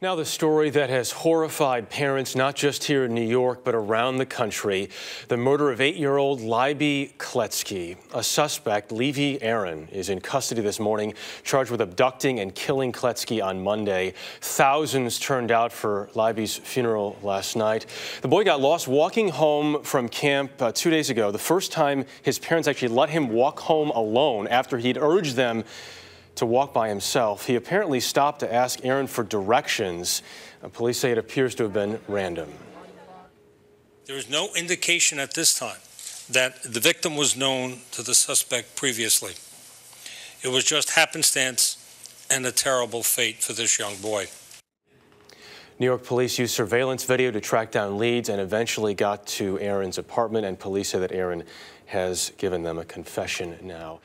Now, the story that has horrified parents not just here in New York, but around the country the murder of eight year old Leiby Kletzky. A suspect, Levi Aron, is in custody this morning, charged with abducting and killing Kletzky on Monday. Thousands turned out for Leiby's funeral last night. The boy got lost walking home from camp uh, two days ago, the first time his parents actually let him walk home alone after he'd urged them to walk by himself. He apparently stopped to ask Aron for directions. Police say it appears to have been random. There is no indication at this time that the victim was known to the suspect previously. It was just happenstance and a terrible fate for this young boy. New York police used surveillance video to track down leads and eventually got to Aron's apartment, and police say that Aron has given them a confession now.